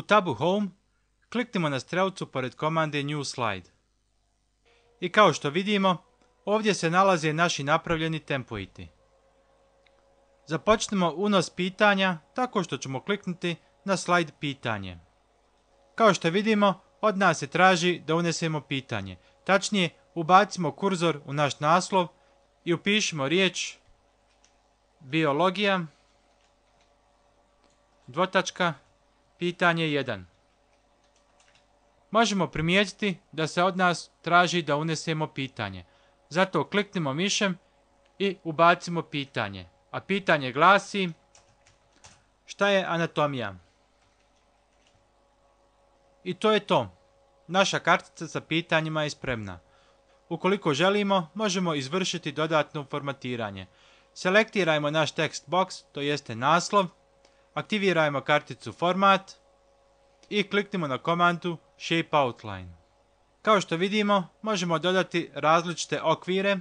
U tabu Home kliknimo na strelcu pored komande New Slide. I kao što vidimo, ovdje se nalaze naši napravljeni templati. Započnemo unos pitanja tako što ćemo kliknuti na slide pitanje. Kao što vidimo, od nas se traži da unesemo pitanje. Tačnije, ubacimo kurzor u naš naslov i upišemo riječ biologija dvotačka pitanje 1. Možemo primijetiti da se od nas traži da unesemo pitanje. Zato kliknimo mišem i ubacimo pitanje. A pitanje glasi šta je anatomija? I to je to. Naša kartica sa pitanjima je spremna. Ukoliko želimo, možemo izvršiti dodatno formatiranje. Selektirajmo naš text box, to jeste naslov, aktivirajmo karticu format i kliknimo na komandu Shape Outline. Kao što vidimo, možemo dodati različite okvire,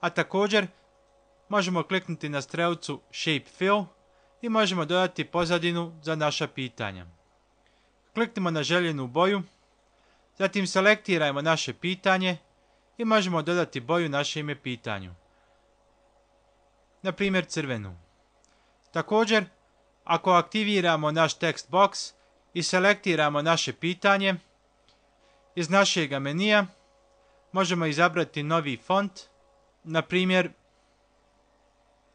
a također možemo kliknuti na strelcu Shape Fill i možemo dodati pozadinu za naša pitanja. Kliknimo na željenu boju, zatim selektirajmo naše pitanje i možemo dodati boju našem pitanju. Na primjer crvenu. Također, ako aktiviramo naš text box i selektiramo naše pitanje, iz našeg menija možemo izabrati novi font, na primjer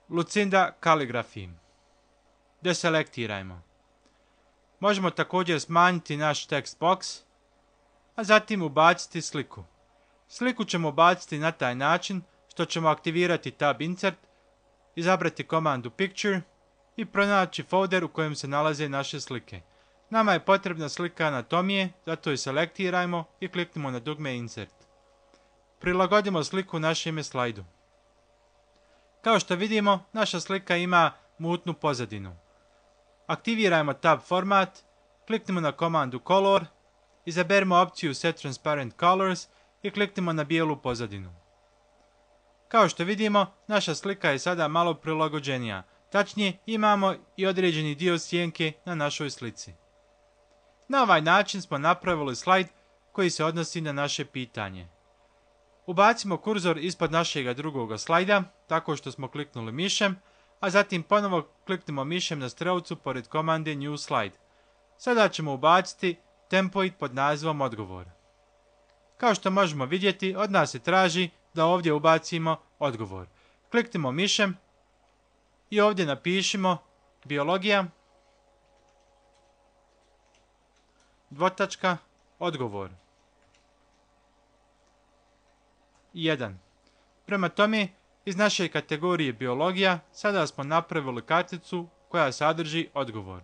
Lucinda Calligraphy. Deselektirajmo. Možemo također smanjiti naš text box, a zatim ubaciti sliku. Sliku ćemo ubaciti na taj način što ćemo aktivirati tab Insert, izabrati komandu Picture i pronaći folder u kojem se nalaze naše slike. Nama je potrebna slika anatomije, zato je selektirajmo i kliknemo na dugme Insert. Prilagodimo sliku našem slajdu. Kao što vidimo, naša slika ima mutnu pozadinu. Aktivirajmo tab Format, kliknimo na komandu Color, izaberimo opciju Set Transparent Colors i kliknimo na bijelu pozadinu. Kao što vidimo, naša slika je sada malo prilagođenija, tačnije imamo i određeni dio sjenke na našoj slici. Na ovaj način smo napravili slajd koji se odnosi na naše pitanje. Ubacimo kurzor ispod našeg drugog slajda, tako što smo kliknuli mišem, a zatim ponovo kliknemo mišem na strelcu pored komande New Slide. Sada ćemo ubaciti template pod nazivom odgovor. Kao što možemo vidjeti, od nas se traži da ovdje ubacimo odgovor. Kliknimo mišem i ovdje napišimo biologija dvotačka odgovor. 1. Prema tome, iz naše kategorije biologija sada smo napravili karticu koja sadrži odgovor.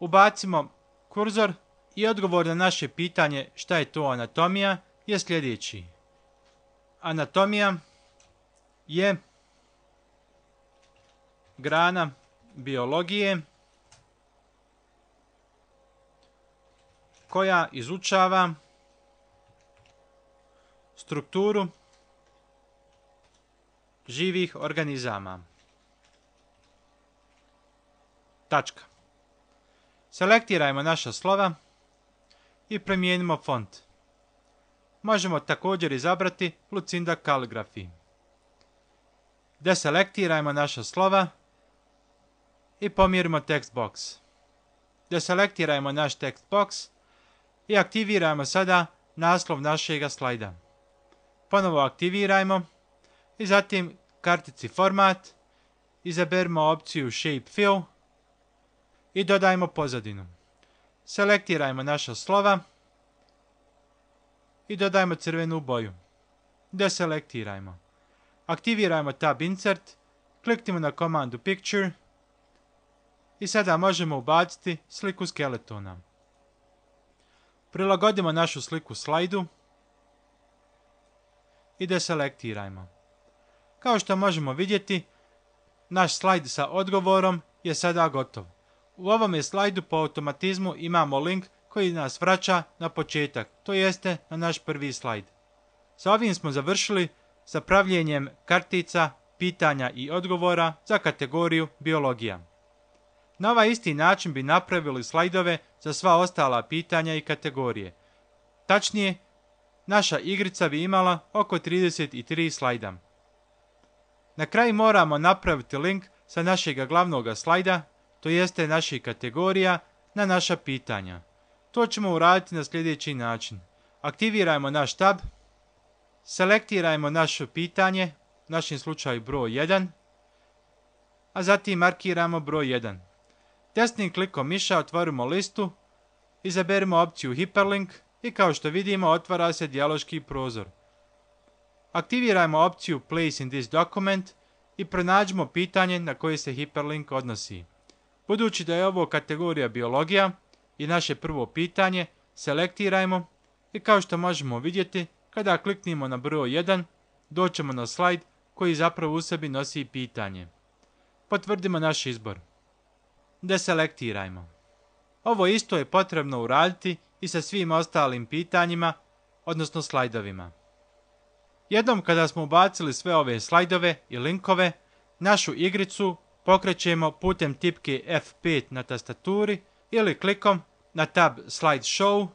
Ubacimo kurzor i odgovor na naše pitanje šta je to anatomija je sljedeći. Anatomija je grana biologije koja izučava strukturu živih organizama. Tačka. Selektirajmo naša slova i promijenimo font. Možemo također izabrati Lucinda Calligraphy. Deselektirajmo naša slova i pomjerimo text box. Deselektirajmo naš text box i aktivirajmo sada naslov našega slajda. Ponovo aktivirajmo i zatim kartici format, izaberimo opciju Shape Fill i dodajmo pozadinu. Selektirajmo naša slova i dodajmo crvenu boju. Deselektirajmo. Aktivirajmo tab Insert, kliknimo na komandu Picture i sada možemo ubaciti sliku skeletona. Prilagodimo našu sliku slajdu i deselektirajmo. Kao što možemo vidjeti, naš slajd sa odgovorom je sada gotov. U ovom je slajdu po automatizmu imamo link koji nas vraća na početak, to jeste na naš prvi slajd. Sa ovim smo završili sa pravljenjem kartica, pitanja i odgovora za kategoriju biologija. Na ovaj isti način bi napravili slajdove za sva ostala pitanja i kategorije. Tačnije, naša igrica bi imala oko 33 slajda. Na kraju moramo napraviti link sa našeg glavnog slajda, to jeste naših kategorija, na naša pitanja. To ćemo uraditi na sljedeći način. Aktivirajmo naš tab, selektirajmo naše pitanje, u našem slučaju broj 1, a zatim markiramo broj 1. Desnim klikom miša otvorimo listu, izaberimo opciju Hyperlink i kao što vidimo otvara se dijaloški prozor. Aktivirajmo opciju Place in this document i pronađemo pitanje na koje se Hyperlink odnosi. Budući da je ovo kategorija biologija i naše prvo pitanje, selektirajmo i kao što možemo vidjeti, kada kliknemo na broj 1, doćemo na slajd koji zapravo u sebi nosi pitanje. Potvrdimo naš izbor. Deselektirajmo. Ovo isto je potrebno uraditi i sa svim ostalim pitanjima, odnosno slajdovima. Jednom kada smo ubacili sve ove slajdove i linkove, našu igricu pokrećemo putem tipke F5 na tastaturi ili klikom na tab Slide Show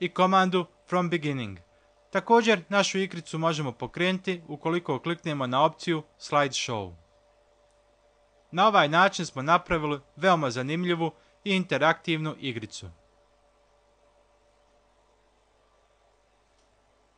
i komandu From Beginning. Također našu igricu možemo pokrenuti ukoliko kliknemo na opciju Slide Show. Na ovaj način smo napravili veoma zanimljivu i interaktivnu igricu.